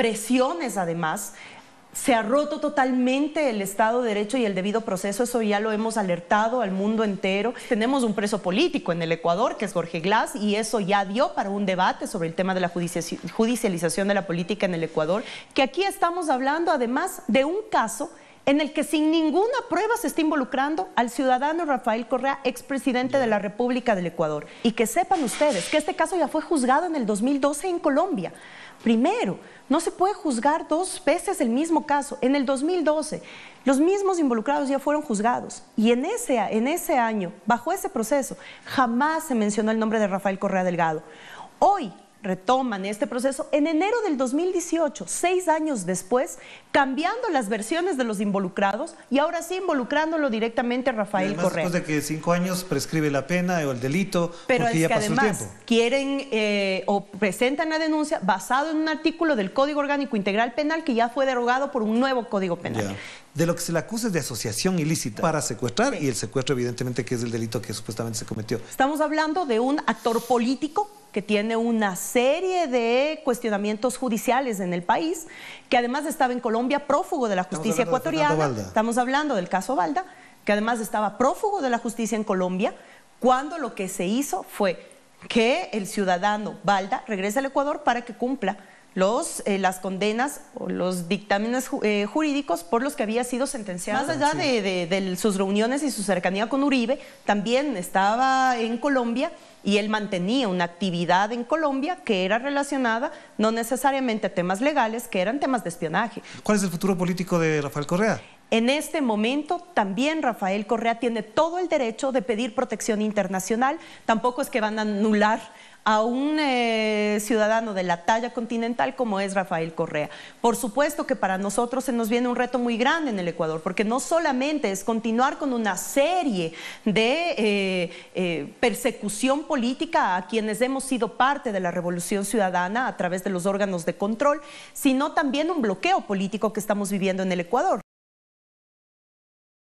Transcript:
presiones además. Se ha roto totalmente el Estado de Derecho y el debido proceso, eso ya lo hemos alertado al mundo entero. Tenemos un preso político en el Ecuador, que es Jorge Glass, y eso ya dio para un debate sobre el tema de la judicialización de la política en el Ecuador, que aquí estamos hablando además de un caso en el que sin ninguna prueba se está involucrando al ciudadano Rafael Correa, expresidente de la República del Ecuador. Y que sepan ustedes que este caso ya fue juzgado en el 2012 en Colombia. Primero, no se puede juzgar dos veces el mismo caso. En el 2012, los mismos involucrados ya fueron juzgados. Y en ese, en ese año, bajo ese proceso, jamás se mencionó el nombre de Rafael Correa Delgado. Hoy, retoman este proceso en enero del 2018, seis años después, cambiando las versiones de los involucrados y ahora sí involucrándolo directamente a Rafael Correa. Después de que cinco años prescribe la pena o el delito, pero porque es ya que pasó además el tiempo. quieren eh, o presentan la denuncia basado en un artículo del Código Orgánico Integral Penal que ya fue derogado por un nuevo Código Penal. Ya. De lo que se le acusa es de asociación ilícita para secuestrar y el secuestro evidentemente que es el delito que supuestamente se cometió. Estamos hablando de un actor político que tiene una serie de cuestionamientos judiciales en el país, que además estaba en Colombia prófugo de la justicia ecuatoriana. Estamos hablando del caso Balda, que además estaba prófugo de la justicia en Colombia, cuando lo que se hizo fue que el ciudadano Balda regrese al Ecuador para que cumpla los, eh, las condenas o los dictámenes ju- eh, jurídicos por los que había sido sentenciado. Más allá de, de- de sus reuniones y su cercanía con Uribe, también estaba en Colombia y él mantenía una actividad en Colombia que era relacionada no necesariamente a temas legales, que eran temas de espionaje. ¿Cuál es el futuro político de Rafael Correa? En este momento también Rafael Correa tiene todo el derecho de pedir protección internacional. Tampoco es que van a anular a un eh, ciudadano de la talla continental como es Rafael Correa. Por supuesto que para nosotros se nos viene un reto muy grande en el Ecuador, porque no solamente es continuar con una serie de eh, eh, persecución política a quienes hemos sido parte de la revolución ciudadana a través de los órganos de control, sino también un bloqueo político que estamos viviendo en el Ecuador.